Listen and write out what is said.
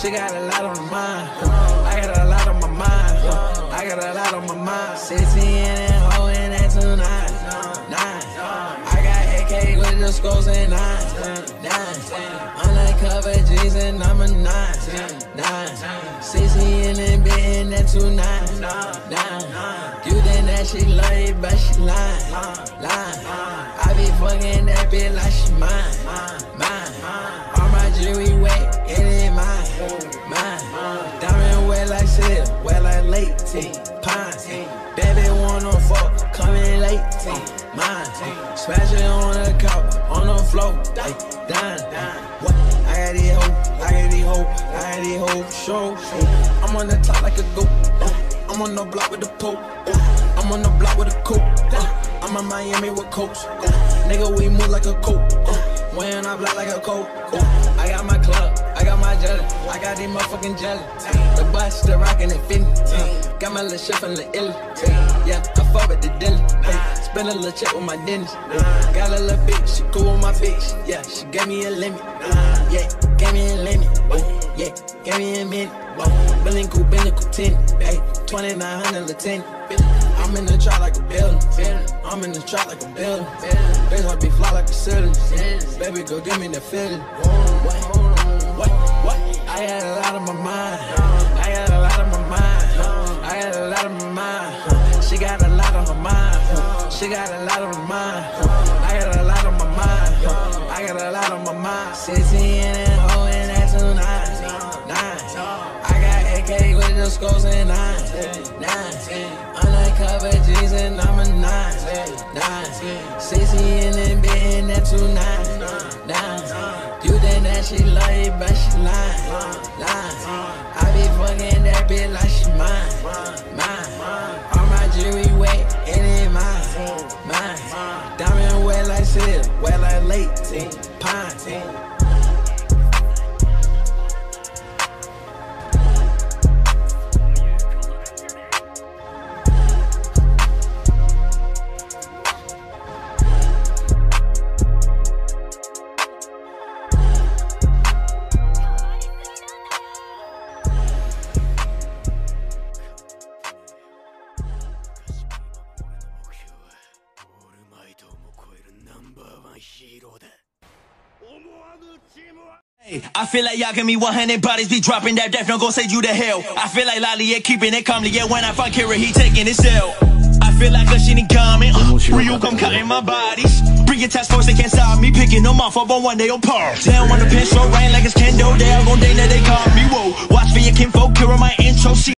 She got a lot on my mind. I got a lot on my mind. I got a lot on my mind. 16 and hoe in that tonight. Nine. I got AK with the scores and nine. Nine. Undercover G's and number nine. Nine. 16 and betting that two nine. Nine. You think that she love you, but she lying. Lying. I be fucking that bitch like she mine. Mine. All my jewelry 18, mine. Smashing on the couch, on the floor, like dying. What? I got these hoes, I got these hoes, I got these hoes show. I'm on the top like a goat. Uh, I'm on the block with the pope. Uh, I'm on the block with a coat. Uh, I'm in Miami with coach. Nigga, we move like a coat. When I block like a coat. I got my club, I got my jelly, I got these motherfucking jelly. The bus, the rockin' and fitting. Got my little shit from the ill. Yeah, I fuck with the dilly. Hey, spend a little check with my dentist. Uh, got a little bitch, she cool with my bitch. Yeah, she gave me a limit. Yeah, gave me a limit. Yeah, gave me a minute. Billing cool, billing cool 10. Hey, 2900 to 10. I'm in the trap like a building. I'm in the trap like a building. Bitch, I be fly like a ceiling. Baby, go give me the feeling. What? What? What? I got a lot on my mind. I got She got a lot on her mind. I got a lot on my mind. I got a lot on my mind. 16 and hoe and that's tonight. Nine. I got AK with the scores and nine. Nine. Undercover G's and number nine. Nine. 16 and betting that two nine. Nine. You think that she love you, but she lying. Lying. as. Well, I late, 10, pine, 10. I feel like y'all give me 100 bodies be dropping that death, don't go say you to hell. I feel like Lolly, yeah, keeping it calmly, yeah, when I fuck Kira, he taking his i feel like a and coming, uh, real come cutting my bodies. Bring your task force, they can't stop me, picking them off, up on one, they'll par. Down on the pinch, so rain like it's Kendo, they all gon' day that they call me, whoa. Watch for your kinfolk, Kira, my intro, see.